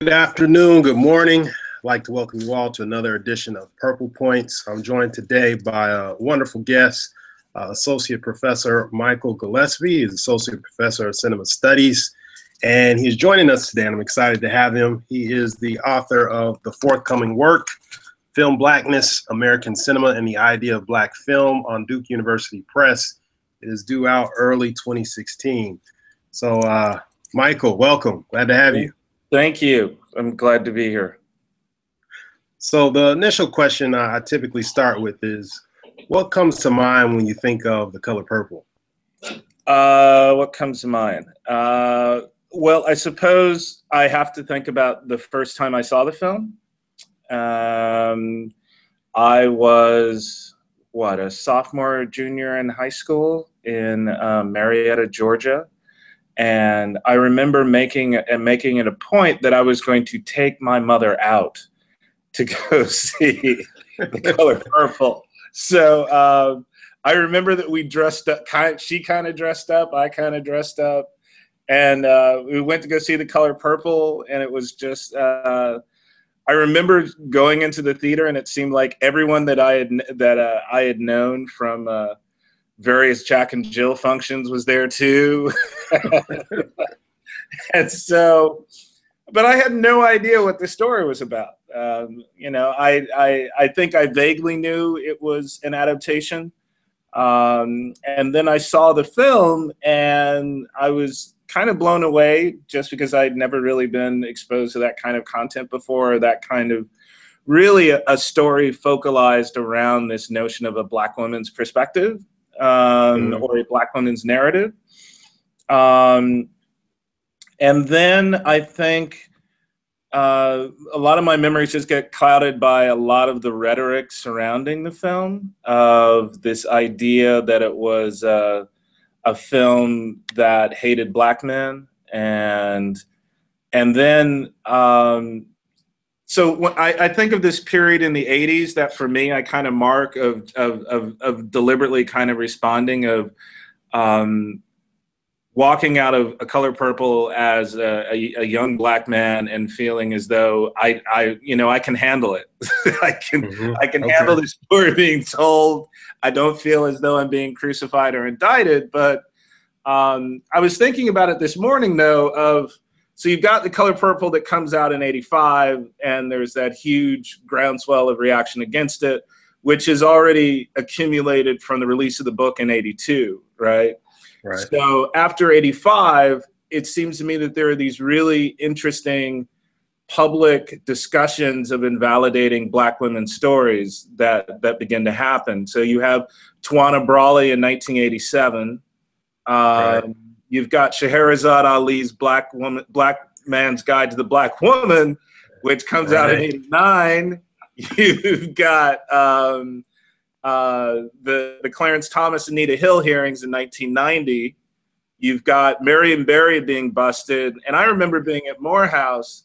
Good afternoon, good morning. I'd like to welcome you all to another edition of Purple Points. I'm joined today by a wonderful guest, uh, Associate Professor Michael Gillespie. He's Associate Professor of Cinema Studies, and he's joining us today, and I'm excited to have him. He is the author of the forthcoming work, Film Blackness, American Cinema and the Idea of Black Film on Duke University Press. It is due out early 2016. So, uh, Michael, welcome. Glad to have you. Thank you. I'm glad to be here. So, the initial question I typically start with is what comes to mind when you think of the color purple? Uh, what comes to mind? Uh, well, I suppose I have to think about the first time I saw the film. Um, I was, what, a sophomore, junior in high school in uh, Marietta, Georgia and I remember making and making it a point that I was going to take my mother out to go see the color purple. So um, I remember that we dressed up. Kind, she kind of dressed up. I kind of dressed up, and uh, we went to go see the color purple. And it was just. Uh, I remember going into the theater, and it seemed like everyone that I had that uh, I had known from uh, various Jack and Jill functions was there too. and so, but I had no idea what the story was about. Um, you know, I, I, I think I vaguely knew it was an adaptation. Um, and then I saw the film and I was kind of blown away just because I'd never really been exposed to that kind of content before, that kind of really a, a story focalized around this notion of a black woman's perspective um, mm. or a black woman's narrative. Um, and then I think uh, a lot of my memories just get clouded by a lot of the rhetoric surrounding the film of this idea that it was uh, a film that hated black men and and then um, so I, I, think of this period in the 80s that for me i kind of mark of, of, of, of deliberately kind of responding of um, walking out of a color purple as a, a, a, young black man and feeling as though i, I you know i can handle it i can mm-hmm. i can okay. handle the story being told i don't feel as though i'm being crucified or indicted but um, i was thinking about it this morning though of so you've got the color purple that comes out in 85 and there's that huge groundswell of reaction against it which is already accumulated from the release of the book in 82 right? Right. So after 85 it seems to me that there are these really interesting public discussions of invalidating black women's stories that that begin to happen. So you have tawana brawley in 1987 um, right You've got Shahrazad Ali's Black Woman, Black Man's Guide to the Black Woman, which comes right. out in '89. You've got um, uh, the the Clarence Thomas and Anita Hill hearings in 1990. You've got Marion Barry being busted, and I remember being at Morehouse.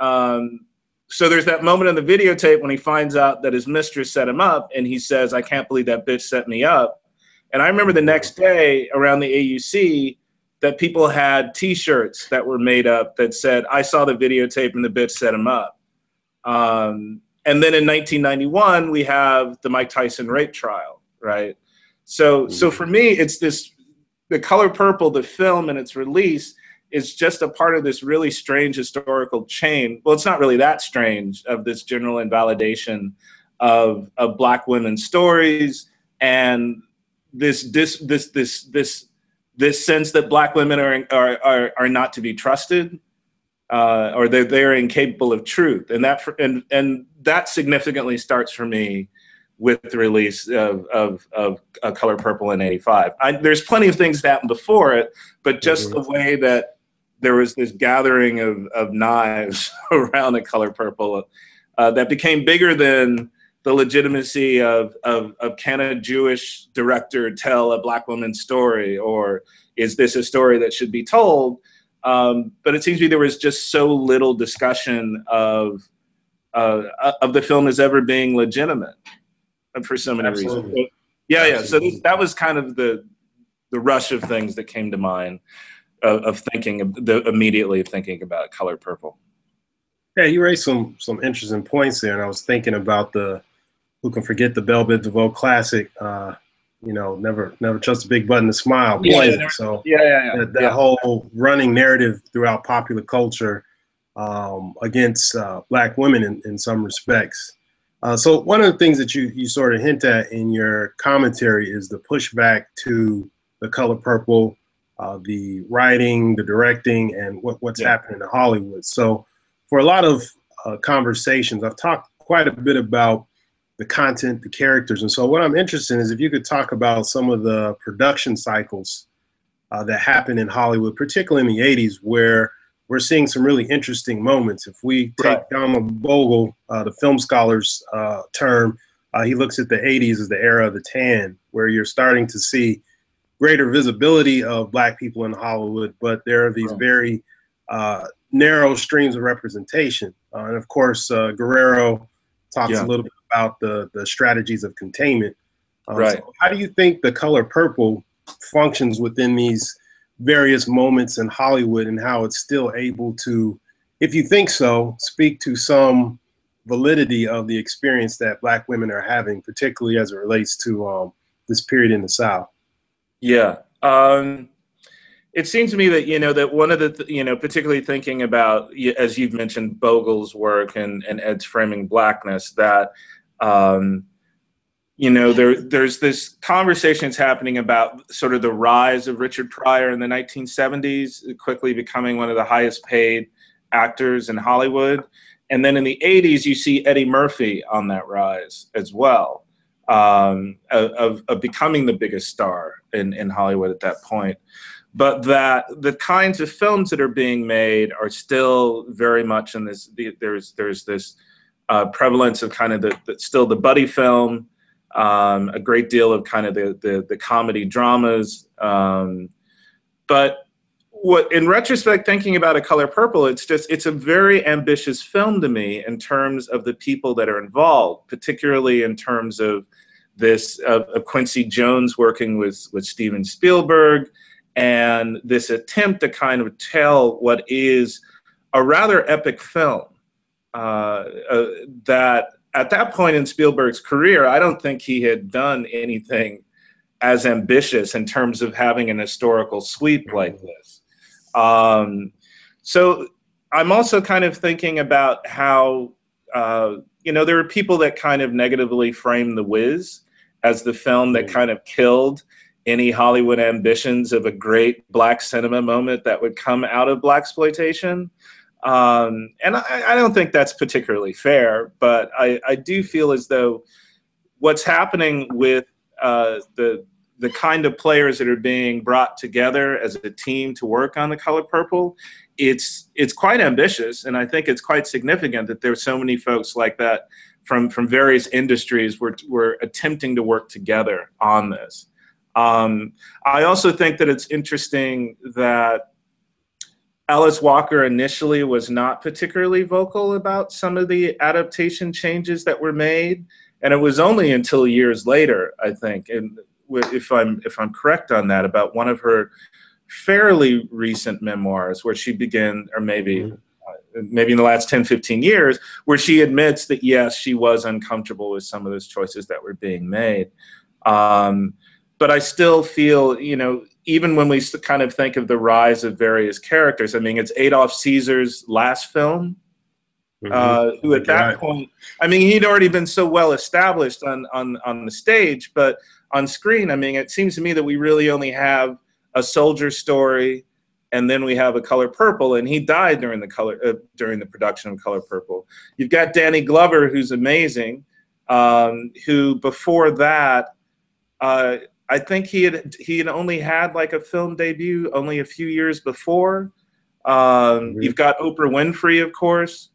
Um, so there's that moment in the videotape when he finds out that his mistress set him up, and he says, "I can't believe that bitch set me up." And I remember the next day around the AUC, that people had T-shirts that were made up that said, "I saw the videotape and the bitch set him up." Um, and then in 1991, we have the Mike Tyson rape trial, right? So, so for me, it's this: the color purple, the film, and its release is just a part of this really strange historical chain. Well, it's not really that strange of this general invalidation of of black women's stories and this this this this this this sense that black women are are are, are not to be trusted, uh, or they're they're incapable of truth, and that and and that significantly starts for me with the release of of, of Color Purple in '85. There's plenty of things that happened before it, but just mm-hmm. the way that there was this gathering of of knives around the Color Purple uh, that became bigger than the legitimacy of, of, of can a Jewish director tell a black woman's story, or is this a story that should be told? Um, but it seems to me there was just so little discussion of uh, of the film as ever being legitimate for so many Absolutely. reasons. Yeah, yeah. So that was kind of the the rush of things that came to mind of, of thinking of the immediately thinking about color purple. Yeah, you raised some some interesting points there, and I was thinking about the who can forget the Bell Biv DeVoe Classic. Uh, you know, never never trust a big button to smile. Yeah, yeah, so yeah, yeah, yeah. that, that yeah. whole running narrative throughout popular culture um, against uh, black women in, in some respects. Uh, so one of the things that you you sort of hint at in your commentary is the pushback to the color purple, uh, the writing, the directing, and what, what's happening in Hollywood. So for a lot of uh, conversations, I've talked quite a bit about the content, the characters, and so what I'm interested in is if you could talk about some of the production cycles uh, that happen in Hollywood, particularly in the 80s, where we're seeing some really interesting moments. If we take Right. Donald Bogle, uh, the film scholars uh, term, uh, he looks at the 80s as the era of the tan, where you're starting to see greater visibility of black people in Hollywood, but there are these Right. very uh, narrow streams of representation. Uh, and of course, uh, Guerrero talks Yeah. a little bit about the, the strategies of containment. Um, Right. so how do you think the color purple functions within these various moments in Hollywood and how it's still able to, if you think so, speak to some validity of the experience that black women are having, particularly as it relates to um, this period in the South? Yeah. Um, it seems to me that you know that one of the th- you know particularly thinking about as you've mentioned Bogle's work and and Ed's framing blackness that um, you know there there's this conversation that's happening about sort of the rise of Richard Pryor in the 1970s, quickly becoming one of the highest paid actors in Hollywood, and then in the 80s you see Eddie Murphy on that rise as well um, of, of becoming the biggest star in, in Hollywood at that point. But that the kinds of films that are being made are still very much in this. The, there's there's this uh, prevalence of kind of the, the still the buddy film, um, a great deal of kind of the the, the comedy dramas. Um, but what in retrospect, thinking about a color purple, it's just it's a very ambitious film to me in terms of the people that are involved, particularly in terms of this of, of Quincy Jones working with with Steven Spielberg and this attempt to kind of tell what is a rather epic film uh, uh, that at that point in Spielberg's career, I don't think he had done anything as ambitious in terms of having an historical sweep like this. Um, so I'm also kind of thinking about how, uh, you know, there are people that kind of negatively frame The Wiz as the film that kind of killed any Hollywood ambitions of a great black cinema moment that would come out of blaxploitation. Um, and I, I, don't think that's particularly fair, but I, I, do feel as though what's happening with uh, the the kind of players that are being brought together as a team to work on the color purple, it's it's quite ambitious, and I think it's quite significant that there's so many folks like that from from various industries were were attempting to work together on this. Um, I also think that it's interesting that Alice Walker initially was not particularly vocal about some of the adaptation changes that were made, and it was only until years later, I think, and if I'm if I'm correct on that, about one of her fairly recent memoirs where she began, or maybe mm-hmm. uh, maybe in the last 10, 15 years, where she admits that yes, she was uncomfortable with some of those choices that were being made. Um, but I still feel, you know, even when we kind of think of the rise of various characters, I mean, it's Adolph Caesar's last film, mm-hmm. uh, who at that right. point, I mean, he'd already been so well established on, on, on the stage, but on screen, I mean, it seems to me that we really only have a soldier story, and then we have a Color Purple, and he died during the color uh, during the production of Color Purple. You've got Danny Glover, who's amazing, um, who before that. Uh, I think he had he had only had like a film debut only a few years before. Um, mm-hmm. You've got Oprah Winfrey, of course,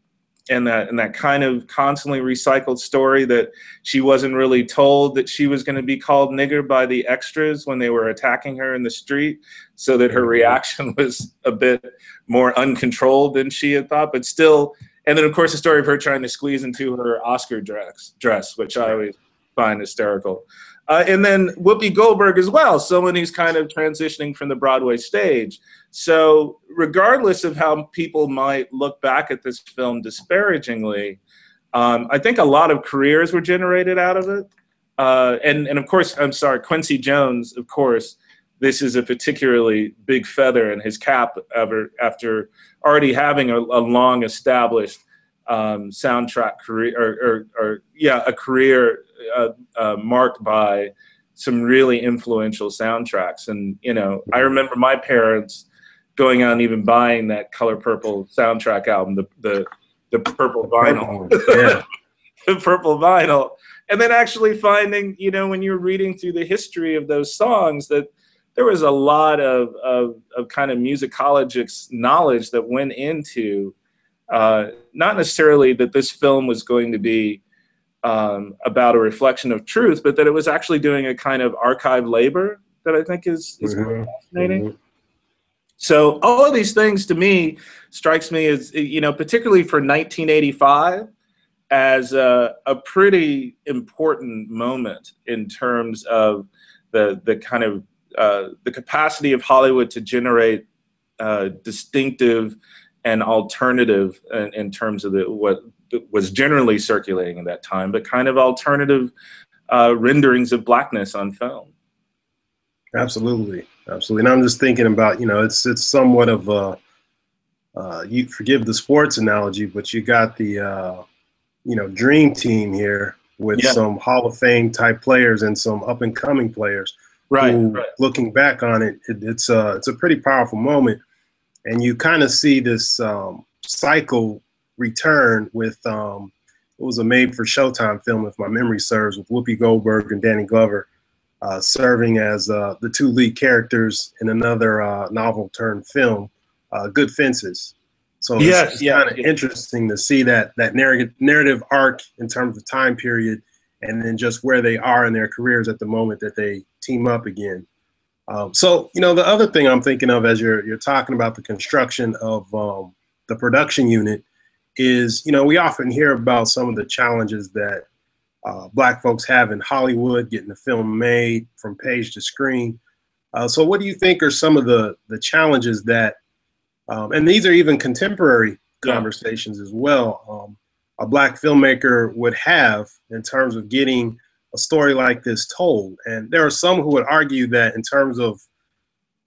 and that and that kind of constantly recycled story that she wasn't really told that she was going to be called nigger by the extras when they were attacking her in the street, so that her reaction was a bit more uncontrolled than she had thought, but still. And then, of course, the story of her trying to squeeze into her Oscar dress, dress, which I always find hysterical. Uh, and then Whoopi Goldberg as well, someone who's kind of transitioning from the Broadway stage. So, regardless of how people might look back at this film disparagingly, um, I think a lot of careers were generated out of it. Uh, and, and of course, I'm sorry, Quincy Jones, of course, this is a particularly big feather in his cap ever, after already having a, a long established um, soundtrack career, or, or, or, yeah, a career uh, uh, marked by some really influential soundtracks. And you know, I remember my parents going out and even buying that Color Purple soundtrack album, the the the purple vinyl, yeah. the purple vinyl, and then actually finding, you know, when you're reading through the history of those songs, that there was a lot of of, of kind of musicologists knowledge that went into uh, not necessarily that this film was going to be um, about a reflection of truth, but that it was actually doing a kind of archive labor that I think is, is mm-hmm. fascinating. Mm-hmm. So all of these things to me strikes me as you know, particularly for 1985, as a, a pretty important moment in terms of the the kind of uh, the capacity of Hollywood to generate uh, distinctive and alternative in, in, terms of the what was generally circulating at that time, but kind of alternative uh, renderings of blackness on film. Absolutely, absolutely. And I'm just thinking about you know it's it's somewhat of a uh, you forgive the sports analogy, but you got the uh, you know dream team here with yeah. some Hall of Fame type players and some up and coming players. Right, who, right. Looking back on it, it, it's a it's a pretty powerful moment, and you kind of see this um, cycle return with um, it was a made for Showtime film, if my memory serves, with Whoopi Goldberg and Danny Glover uh, serving as uh, the two lead characters in another uh, novel turned film, uh, Good Fences. So yes, it's, yeah, kind of yeah. interesting to see that that narrative narrative arc in terms of time period, and then just where they are in their careers at the moment that they team up again. Um, so you know, the other thing I'm thinking of as you're you're talking about the construction of um, the production unit is you know we often hear about some of the challenges that uh, black folks have in Hollywood getting the film made from page to screen. Uh, so what do you think are some of the the challenges that um, and these are even contemporary conversations as well um, a black filmmaker would have in terms of getting a story like this told and there are some who would argue that in terms of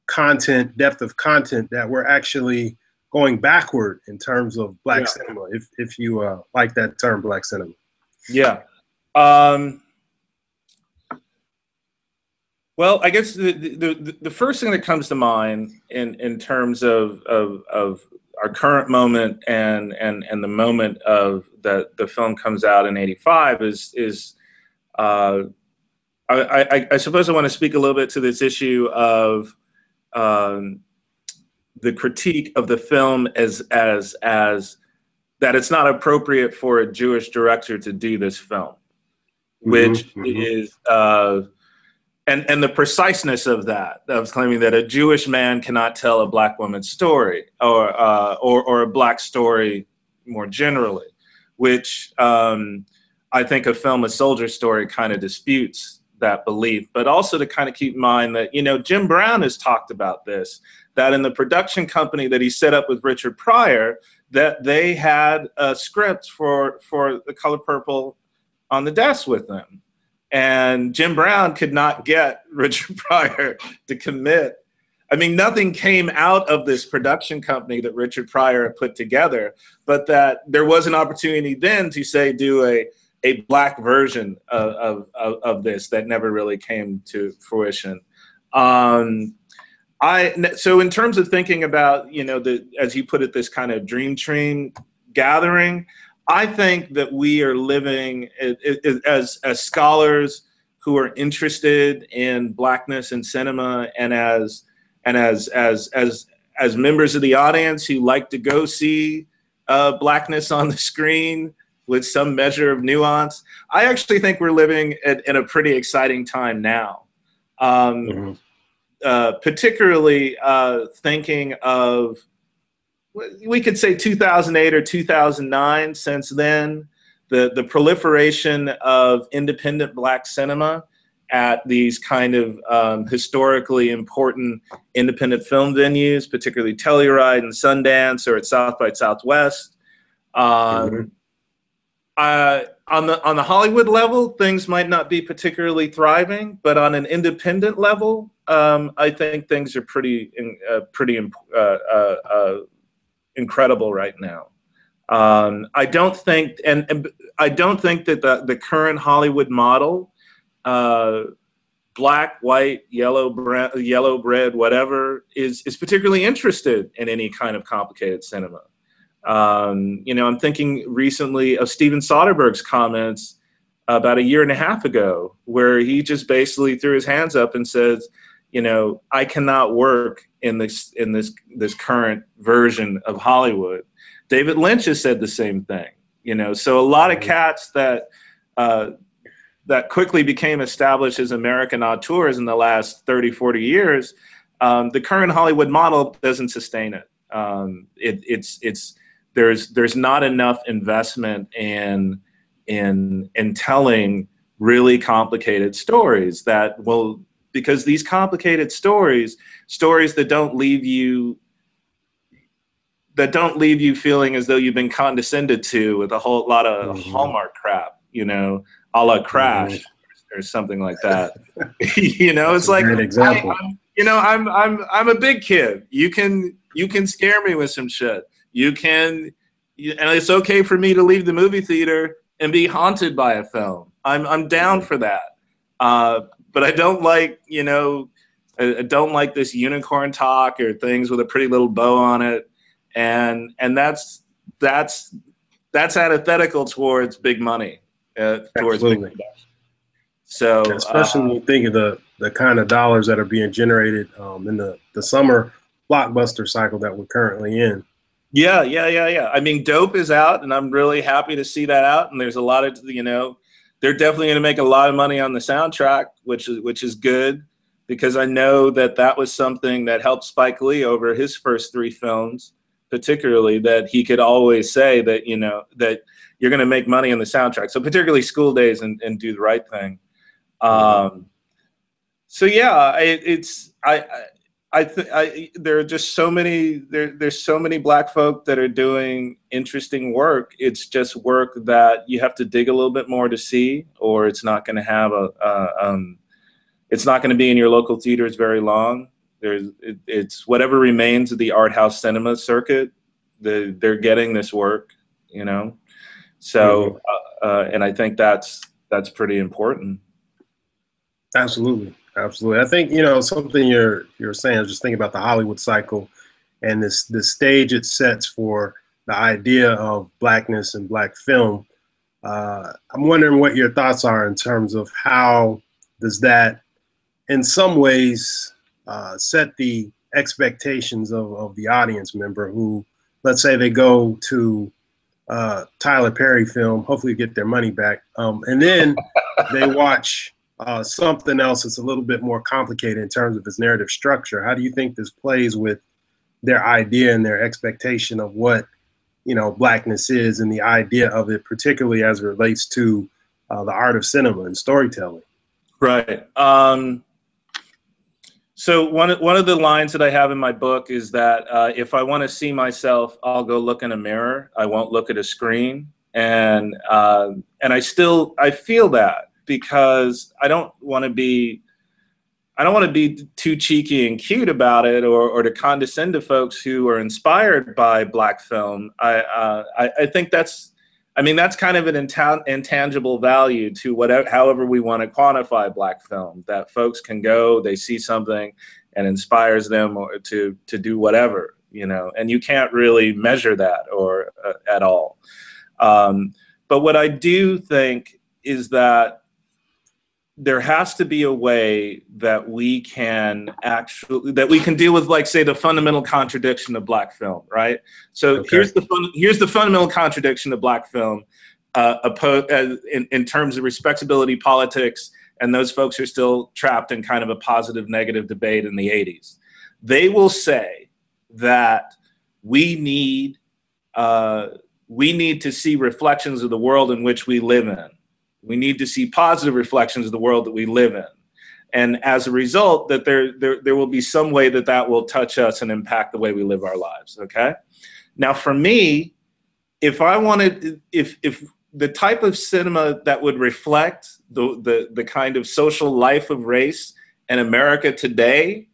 content depth of content that we're actually going backward in terms of black yeah. cinema, if if you uh, like that term, black cinema. Yeah. Um, well, I guess the, the the first thing that comes to mind in in terms of of, of our current moment and and and the moment of that the film comes out in '85 is is uh, I, I, I suppose I want to speak a little bit to this issue of um, the critique of the film as as as that it's not appropriate for a Jewish director to do this film, mm-hmm, which mm-hmm, is uh, and and the preciseness of that of claiming that a Jewish man cannot tell a black woman's story or uh, or or a black story more generally, which um, I think a film, a soldier story, kind of disputes that belief, but also to kind of keep in mind that, you know, Jim Brown has talked about this, that in the production company that he set up with Richard Pryor, that they had a script for, for The Color Purple on the desk with them. And Jim Brown could not get Richard Pryor to commit. I mean, nothing came out of this production company that Richard Pryor had put together, but that there was an opportunity then to say, do a a black version of, of, of, this that never really came to fruition. Um, I so in terms of thinking about you know the as you put it this kind of dream train gathering, I think that we are living as as scholars who are interested in blackness in cinema and as and as as as as members of the audience who like to go see uh, blackness on the screen with some measure of nuance. I actually think we're living at, in a pretty exciting time now. Um, mm-hmm. Uh, particularly uh, thinking of, we could say 2008 or 2009, since then, the, the proliferation of independent black cinema at these kind of um, historically important independent film venues, particularly Telluride and Sundance or at South by Southwest. Um, mm-hmm. uh, on the on the Hollywood level, things might not be particularly thriving, but on an independent level, um, I think things are pretty uh, pretty uh, uh, uh, incredible right now. Um, I don't think, and, and, I don't think that the, the current Hollywood model, uh, black, white, yellow, bre- yellow bread, whatever, is is particularly interested in any kind of complicated cinema. Um, you know, I'm thinking recently of Steven Soderbergh's comments about a year and a half ago, where he just basically threw his hands up and says, you know, I cannot work in this in this this current version of Hollywood. David Lynch has said the same thing. You know, so a lot of cats that uh, that quickly became established as American auteurs in the last 30, 40 years, um, the current Hollywood model doesn't sustain it. Um, it it's it's there's there's not enough investment in in in telling really complicated stories that will because these complicated stories stories that don't leave you that don't leave you feeling as though you've been condescended to with a whole lot of mm-hmm. hallmark crap you know a la crash mm-hmm. or something like that you know it's like example. I, you know i'm i'm i'm a big kid you can you can scare me with some shit you can, and it's okay for me to leave the movie theater and be haunted by a film. I'm I'm down for that. Uh, but I don't like, you know, I, don't like this unicorn talk or things with a pretty little bow on it, and and that's that's that's antithetical towards big money, uh, towards Absolutely. big So especially uh, when you think of the the kind of dollars that are being generated um, in the the summer blockbuster cycle that we're currently in. Yeah, yeah, yeah, yeah. I mean, Dope is out, and I'm really happy to see that out. And there's a lot of, you know, they're definitely going to make a lot of money on the soundtrack, which is which is good because I know that that was something that helped Spike Lee over his first three films, particularly that he could always say that you know that you're going to make money on the soundtrack. So particularly School Daze and, and Do the Right Thing. Um, so yeah, it, it's I, I I think I there are just so many there there's so many black folk that are doing interesting work. It's just work that you have to dig a little bit more to see, or it's not going to have a um, it's not going to be in your local theaters very long. There's it, it's whatever remains of the art house cinema circuit. The, they're getting this work, you know. So, uh, uh, and I think that's that's pretty important. Absolutely. Absolutely. I think, you know, something you're you're saying, just thinking about the Hollywood cycle and this the stage it sets for the idea of blackness and black film. Uh, I'm wondering what your thoughts are in terms of how does that, in some ways, uh, set the expectations of, of the audience member who, let's say, they go to uh, Tyler Perry film, hopefully get their money back, um, and then they watch uh, something else that's a little bit more complicated in terms of its narrative structure. How do you think this plays with their idea and their expectation of what you know blackness is and the idea of it, particularly as it relates to uh, the art of cinema and storytelling? Right. Um, so one one of the lines that I have in my book is that uh, if I want to see myself, I'll go look in a mirror. I won't look at a screen, and uh, and I still I feel that because I don't want to be I don't want to be too cheeky and cute about it or, or to condescend to folks who are inspired by black film. I, uh, I, I, think that's, I mean, that's kind of an intangible value to whatever, however we want to quantify black film that folks can go, they see something and inspires them or to, to do whatever, you know, and you can't really measure that or uh, at all. Um, but what I do think is that there has to be a way that we can actually that we can deal with like say the fundamental contradiction of black film right? So okay. here's the fun, here's the fundamental contradiction of black film uh, opposed, uh, in, in terms of respectability politics and those folks are still trapped in kind of a positive negative debate in the 80s they will say that we need uh, we need to see reflections of the world in which we live in we need to see positive reflections of the world that we live in. and as a result that there, there there will be some way that that will touch us and impact the way we live our lives okay now for me if i wanted if if the type of cinema that would reflect the the, the kind of social life of race in america today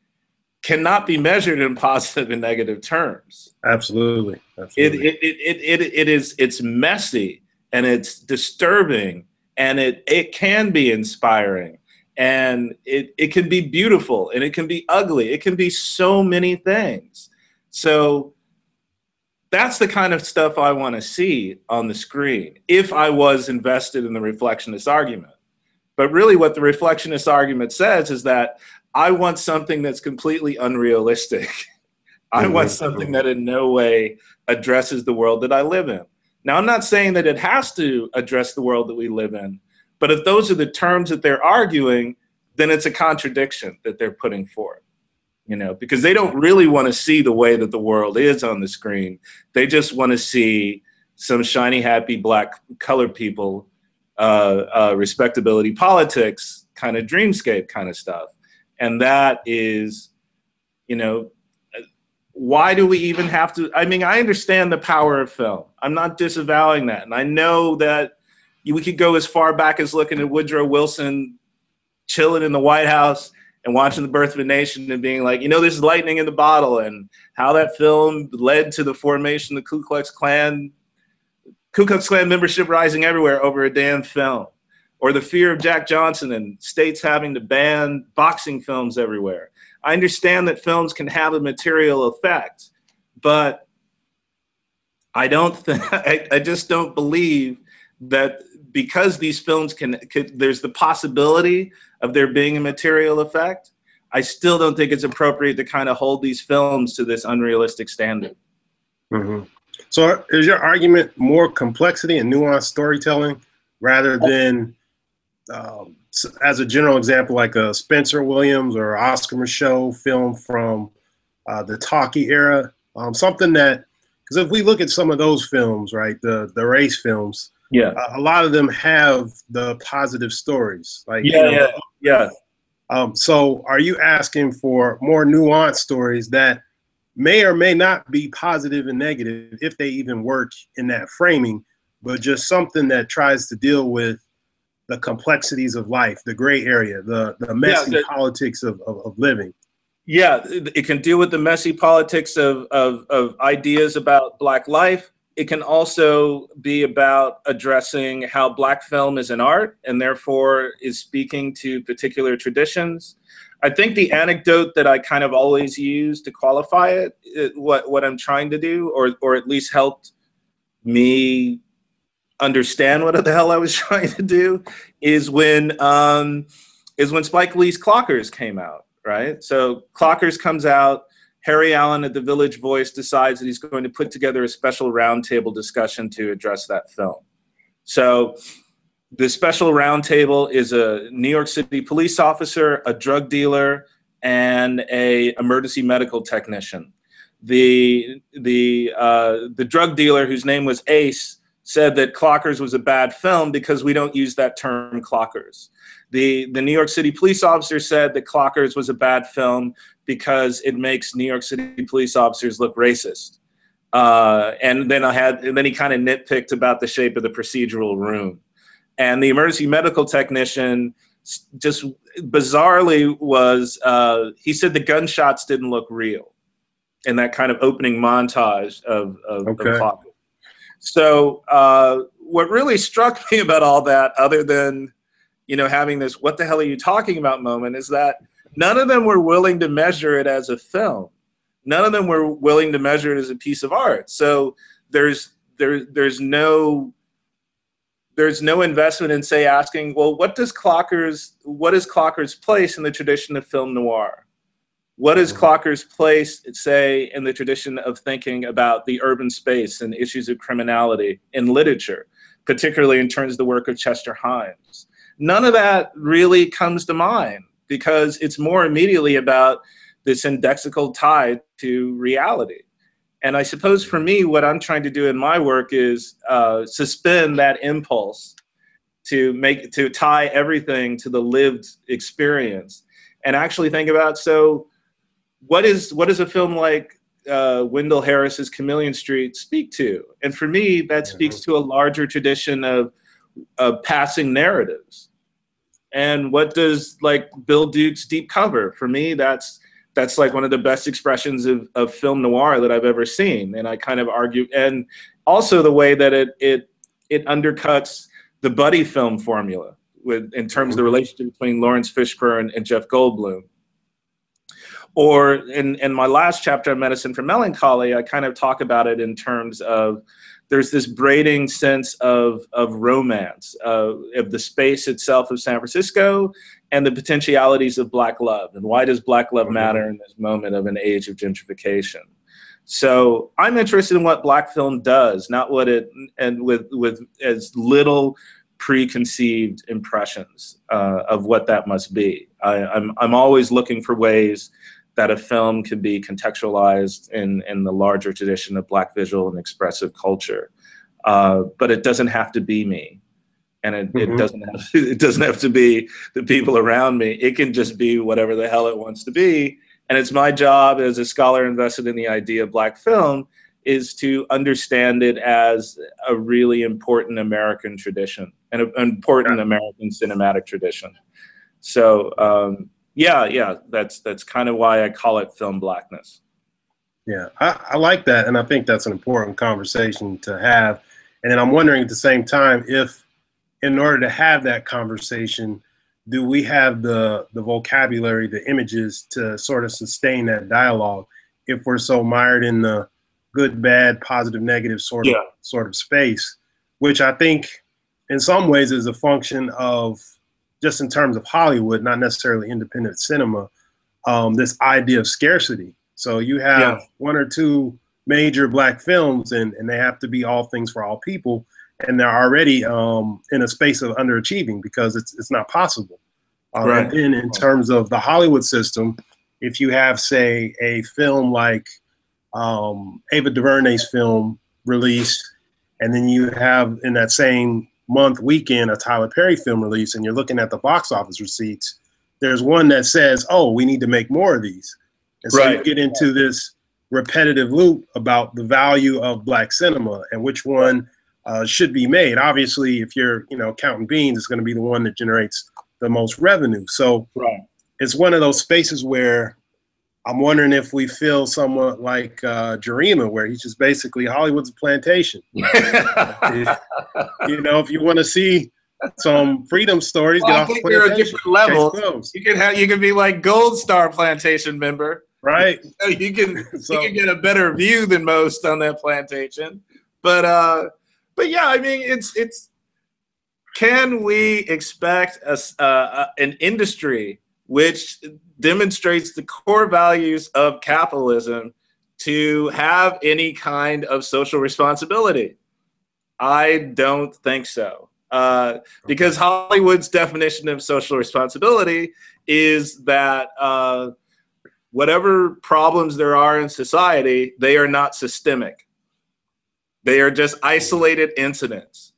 cannot be measured in positive and negative terms absolutely, absolutely. It, it, it, it, it is it's messy and it's disturbing and it it can be inspiring. And it, it can be beautiful and it can be ugly. It can be so many things. So that's the kind of stuff i want to see on the screen if i was invested in the reflectionist argument. But really what the reflectionist argument says is that i want something that's completely unrealistic. I want mm-hmm. something that in no way addresses the world that i live in now i'm not saying that it has to address the world that we live in but if those are the terms that they're arguing, then it's a contradiction that they're putting forth. You know, because they don't really want to see the way that the world is on the screen. They just want to see some shiny, happy black colored people, uh, uh, respectability politics kind of dreamscape kind of stuff. And that is, you know, why do we even have to? I mean, I understand the power of film. I'm not disavowing that. And I know that we could go as far back as looking at Woodrow Wilson chilling in the White House and watching the birth of a nation and being like, you know, this is lightning in the bottle, and how that film led to the formation of the Ku Klux Klan, Ku Klux Klan membership rising everywhere over a damn film, or the fear of Jack Johnson and states having to ban boxing films everywhere. I understand that films can have a material effect, but I don't think I, I just don't believe that because these films can, can, there's the possibility of there being a material effect i still don't think it's appropriate to kind of hold these films to this unrealistic standard mm-hmm. so is your argument more complexity and nuanced storytelling rather than um, as a general example like a spencer williams or oscar micheaux film from uh, the talkie era um, something that because if we look at some of those films right the the race films yeah. a lot of them have the positive stories like yeah you know, yeah yeah. Um, so are you asking for more nuanced stories that may or may not be positive and negative if they even work in that framing but just something that tries to deal with the complexities of life the gray area the the messy yeah, the, politics of, of, of living yeah it can deal with the messy politics of, of, of ideas about black life it can also be about addressing how black film is an art and therefore is speaking to particular traditions. I think the anecdote that I kind of always use to qualify it, it what what I'm trying to do, or or at least helped me understand what the hell I was trying to do, is when um, is when Spike Lee's Clockers came out, right? So Clockers comes out Harry Allen at the Village Voice decides that he's going to put together a special roundtable discussion to address that film. So the special roundtable is a New York City police officer, a drug dealer, and a emergency medical technician. The the uh, the drug dealer, whose name was Ace, said that Clockers was a bad film because we don't use that term Clockers. The the New York City police officer said that Clockers was a bad film because it makes New York City police officers look racist. Uh, and then I had, and then he kind of nitpicked about the shape of the procedural room. And the emergency medical technician just bizarrely was, uh, he said the gunshots didn't look real in that kind of opening montage of, of, okay. of Clockers. So uh, what really struck me about all that, other than, you know, having this, what the hell are you talking about moment, is that none of them were willing to measure it as a film. None of them were willing to measure it as a piece of art. So there's there there's no there's no investment in say asking, well, what does Clockers what is Clockers' place in the tradition of film noir? What is mm-hmm. Clockers' place, say, in the tradition of thinking about the urban space and issues of criminality in literature, particularly in terms of the work of Chester Himes? None of that really comes to mind because it's more immediately about this indexical tie to reality. And I suppose for me, what I'm trying to do in my work is uh, suspend that impulse to make to tie everything to the lived experience and actually think about so what is what does a film like uh, Wendell Harris's Chameleon Street speak to? And for me, that speaks to a larger tradition of of passing narratives. And what does like Bill Duke's Deep Cover? For me, that's that's like one of the best expressions of, of film noir that I've ever seen. And I kind of argue, and also the way that it it it undercuts the buddy film formula with in terms of the relationship between Laurence Fishburne and Jeff Goldblum. Or in, in my last chapter of Medicine for Melancholy, I kind of talk about it in terms of there's this braiding sense of, of romance, uh, of the space itself of San Francisco and the potentialities of Black love. And why does Black love matter in this moment of an age of gentrification? So I'm interested in what Black film does, not what it, and with, with as little preconceived impressions uh, of what that must be. I, I'm, I'm always looking for ways that a film can be contextualized in, in the larger tradition of Black visual and expressive culture. Uh, but it doesn't have to be me. And it, mm-hmm. it, doesn't have, it doesn't have to be the people around me. It can just be whatever the hell it wants to be. And it's my job as a scholar invested in the idea of Black film is to understand it as a really important American tradition, an important American cinematic tradition. So um, yeah, yeah, that's that's kind of why I call it film blackness. Yeah, I, I like that, and I think that's an important conversation to have. And then I'm wondering at the same time if, in order to have that conversation, do we have the the vocabulary, the images to sort of sustain that dialogue if we're so mired in the good, bad, positive, negative sort of sort of space, which I think in some ways is a function of just in terms of Hollywood, not necessarily independent cinema, um, this idea of scarcity. So you have yeah. one or two major black films and, and they have to be all things for all people. And they're already um, in a space of underachieving because it's, it's not possible. Um, right. And then in terms of the Hollywood system, if you have, say, a film like um, Ava DuVernay's film released, and then you have in that same month weekend a Tyler Perry film release, and you're looking at the box office receipts, there's one that says, "Oh, we need to make more of these," and so right. you get into this repetitive loop about the value of black cinema and which one uh, should be made. Obviously, if you're you know counting beans, it's going to be the one that generates the most revenue. So right. it's one of those spaces where I'm wondering if we feel somewhat like uh, Gerima, where he's just basically Hollywood's plantation. you know, if you want to see some freedom stories, well, get off plantation. You're a different level. You can have you can be like Gold Star Plantation member, right? You can so, you can get a better view than most on that plantation. But uh, but yeah, I mean, it's it's. Can we expect a, uh, an industry which demonstrates the core values of capitalism to have any kind of social responsibility? I don't think so. Uh, because Hollywood's definition of social responsibility is that uh, whatever problems there are in society, they are not systemic. They are just isolated incidents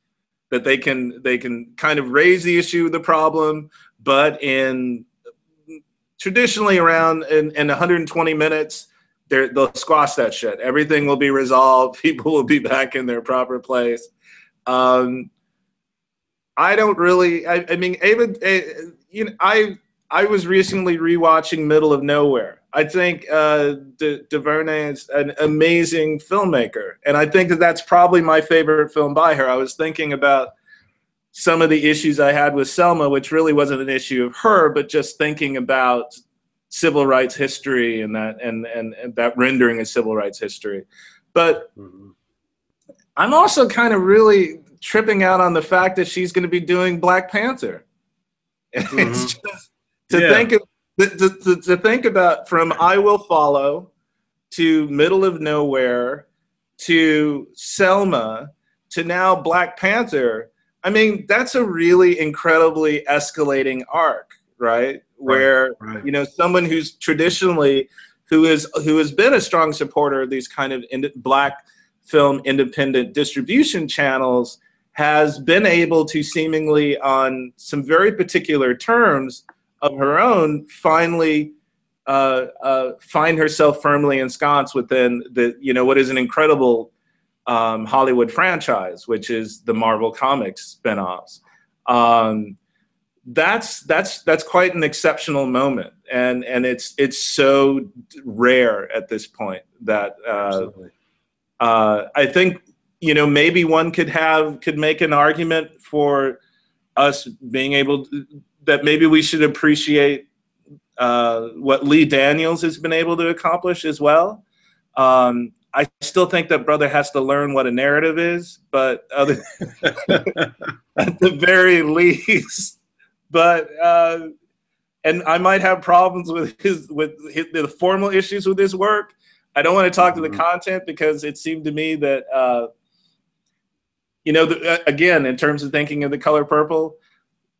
that they can they can kind of raise the issue of the problem, but in traditionally around in, in 120 minutes, they'll squash that shit. Everything will be resolved. People will be back in their proper place. Um, I don't really. I, I mean, Ava. Uh, you know, I I was recently rewatching Middle of Nowhere. I think uh, DuVernay is an amazing filmmaker, and I think that that's probably my favorite film by her. I was thinking about some of the issues I had with Selma, which really wasn't an issue of her, but just thinking about civil rights history and that and and, and that rendering of civil rights history. But mm-hmm. I'm also kind of really tripping out on the fact that she's going to be doing Black Panther. Mm-hmm. it's just to yeah. think of, to, to, to think about from I Will Follow to Middle of Nowhere to Selma to now Black Panther I mean, that's a really incredibly escalating arc, right? Where right, right. you know someone who's traditionally who is who has been a strong supporter of these kind of ind- black film independent distribution channels has been able to seemingly on some very particular terms of her own, finally uh, uh, find herself firmly ensconced within the you know what is an incredible um, Hollywood franchise, which is the Marvel Comics spinoffs. Um, that's that's that's quite an exceptional moment, and and it's it's so rare at this point that uh, uh, I think you know maybe one could have could make an argument for us being able to, that maybe we should appreciate uh, what Lee Daniels has been able to accomplish as well. Um, I still think that brother has to learn what a narrative is, but other, at the very least, but uh, and I might have problems with his with his, the formal issues with his work. I don't want to talk to the mm-hmm. content because it seemed to me that uh, you know the, uh, again in terms of thinking of the color purple,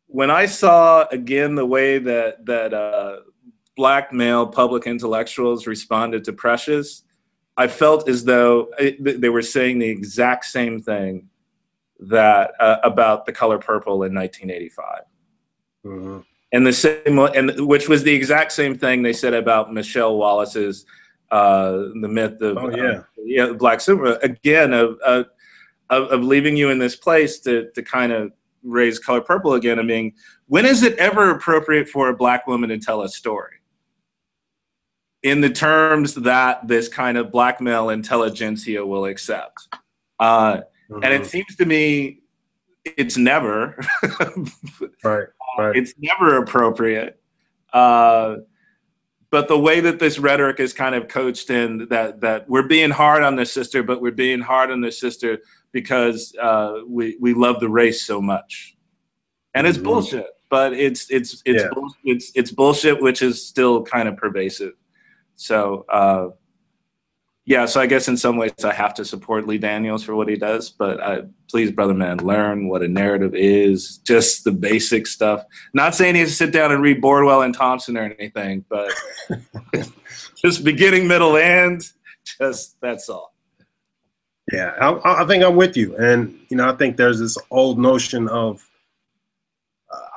when I saw again the way that that uh, black male public intellectuals responded to Precious, I felt as though it, they were saying the exact same thing that uh, about the color purple in 1985. Mm-hmm. And the same, and which was the exact same thing they said about Michele Wallace's uh, the myth of oh, yeah. Uh, yeah, Black Super again of, of of leaving you in this place to to kind of raise color purple again. I mean, when is it ever appropriate for a black woman to tell a story? In the terms that this kind of black male intelligentsia will accept. Uh, mm-hmm. And it mm-hmm. seems to me it's never. right, right. It's never appropriate. Uh, but the way that this rhetoric is kind of coached in that that we're being hard on this sister, but we're being hard on this sister because uh, we we love the race so much, and it's mm-hmm. bullshit. But it's it's it's yeah. bull, it's it's bullshit, which is still kind of pervasive. So uh, yeah, so I guess in some ways I have to support Lee Daniels for what he does, but I, please, brother man, learn what a narrative is, just the basic stuff. Not saying he has to sit down and read Bordwell and Thompson or anything, but just beginning, middle, end. Just that's all. Yeah, I, I, think I'm with you, and you know, I think there's this old notion of uh,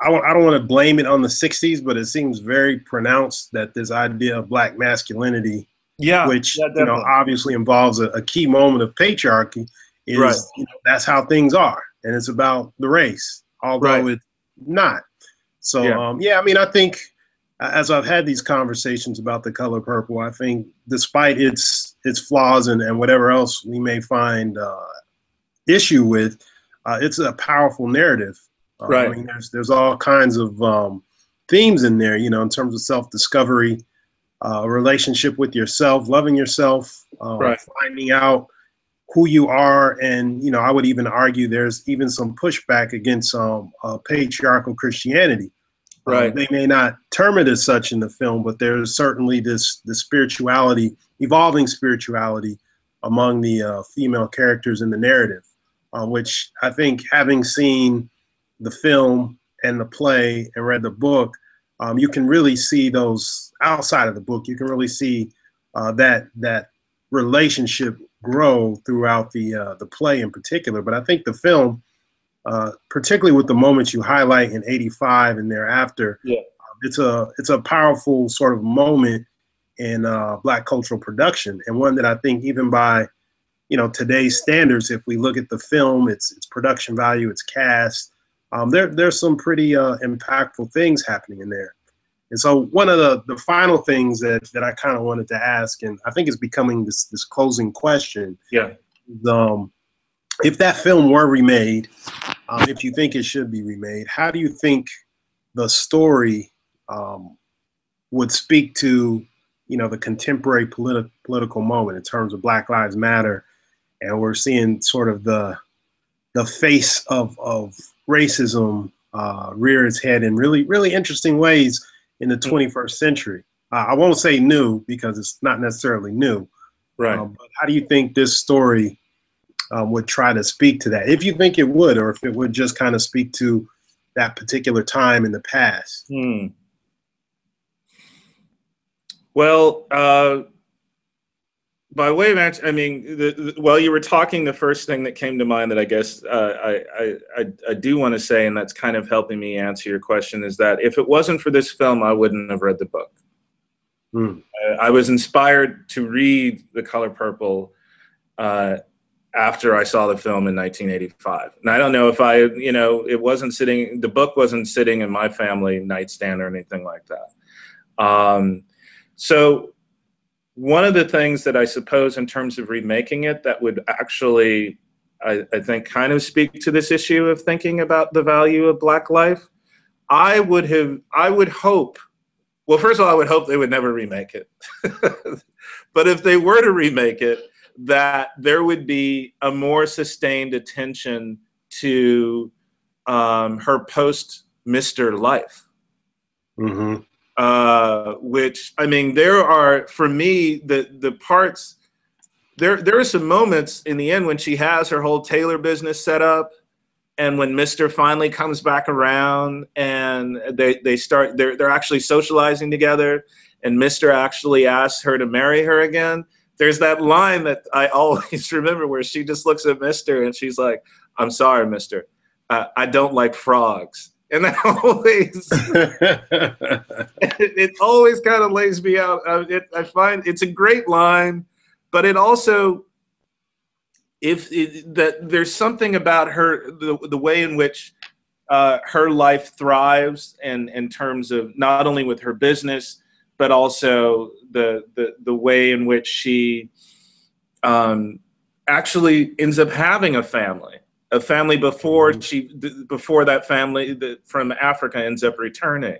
I, I don't want to blame it on the '60s, but it seems very pronounced that this idea of black masculinity yeah, which yeah, you know obviously involves a, a, key moment of patriarchy. Is right. you know, that's how things are, and it's about the race, although right. it's not. So yeah. Um, yeah, I mean, I think as I've had these conversations about the color purple, I think despite its its flaws and, and whatever else we may find uh, issue with, uh, it's a powerful narrative. Uh, right. I mean, there's there's all kinds of um, themes in there, you know, in terms of self discovery uh, relationship with yourself, loving yourself, uh, right. finding out who you are, and you know, I would even argue there's even some pushback against um, uh, patriarchal Christianity. Uh, right. they may not term it as such in the film, but there's certainly this the spirituality, evolving spirituality among the uh, female characters in the narrative, uh, which I think having seen the film and the play and read the book, um, you can really see those outside of the book. You can really see uh, that that relationship grow throughout the uh, the play in particular. But I think the film, uh, particularly with the moments you highlight in '85 and thereafter, yeah. it's a it's a powerful sort of moment in uh, Black cultural production, and one that I think even by you know today's standards, if we look at the film, its its production value, its cast, um, there there's some pretty uh, impactful things happening in there. And so one of the, the final things that, that I kind of wanted to ask, and I think is becoming this this closing question. Yeah. Um, if that film were remade, um, if you think it should be remade, how do you think the story um, would speak to, you know, the contemporary politi- political moment in terms of Black Lives Matter, and we're seeing sort of the the face of of racism uh, rear its head in really, really interesting ways in the 21st mm. century. Uh, I won't say new because it's not necessarily new. Right. Um, but how do you think this story um, would try to speak to that? If you think it would, or if it would just kind of speak to that particular time in the past? Hmm. Well, uh, by way of answer, I mean, the, the, while you were talking, the first thing that came to mind that I guess uh, I, I, I, I, do want to say, and that's kind of helping me answer your question, is that if it wasn't for this film, I wouldn't have read the book. Mm. I, I, was inspired to read The Color Purple uh, after I saw the film in 1985. And I don't know if I, you know, it wasn't sitting, the book wasn't sitting in my family nightstand or anything like that. Um, so one of the things that I suppose in terms of remaking it that would actually, I, I, think, kind of speak to this issue of thinking about the value of Black life, I would have, I would hope, well, first of all, I would hope they would never remake it. but if they were to remake it, that there would be a more sustained attention to um, her post Mr. life. Mm-hmm uh, which I mean, there are for me the the parts. There there are some moments in the end when she has her whole tailor business set up, and when Mister finally comes back around and they they start they're they're actually socializing together, and Mister actually asks her to marry her again. There's that line that I always remember where she just looks at Mister and she's like, "I'm sorry, Mister, uh, I don't like frogs." And that always it, it, always kind of lays me out. Uh, it, I find it's a great line, but it also if it, that there's something about her the, the way in which uh, her life thrives and in terms of not only with her business but also the the, the way in which she um, actually ends up having a family a family before mm-hmm. she before that family from Africa ends up returning.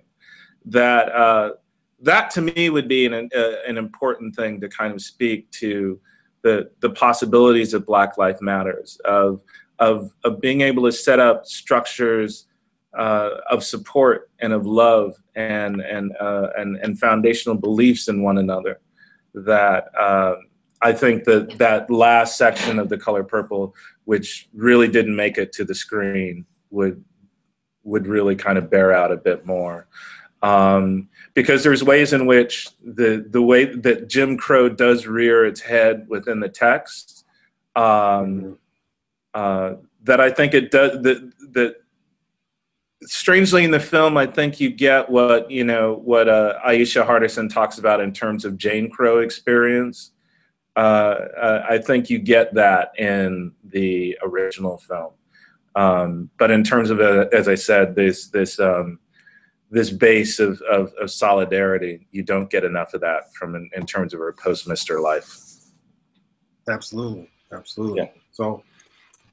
That uh, that to me would be an uh, an important thing to kind of speak to the the possibilities of Black Life Matters of of of being able to set up structures uh, of support and of love and and uh, and and foundational beliefs in one another that uh, I think that that last section of the color purple, which really didn't make it to the screen, would would really kind of bear out a bit more. Um, because there's ways in which the the way that Jim Crow does rear its head within the text, um, uh, that I think it does that that strangely in the film I think you get what you know what uh, Ayesha Hardison talks about in terms of Jane Crow experience uh, uh, I think you get that in the original film. Um, but in terms of, uh, as I said, this this um, this base of, of, of, solidarity, you don't get enough of that from in, in terms of her post Mister life. Absolutely, absolutely. Yeah. So,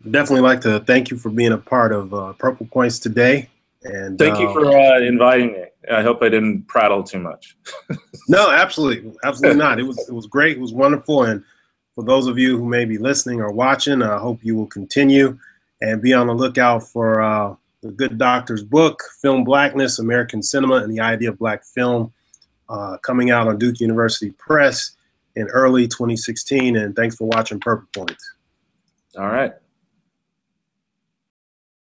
definitely like to thank you for being a part of uh, Purple Points today. And thank you for uh, inviting me. I hope I didn't prattle too much. no, absolutely, absolutely not. It was it was great. It was wonderful. And for those of you who may be listening or watching, I hope you will continue and be on the lookout for uh, the Good Doctor's book, Film Blackness: American Cinema and the Idea of Black Film, uh, coming out on Duke University Press in early 2016. And thanks for watching Purple Points. All right.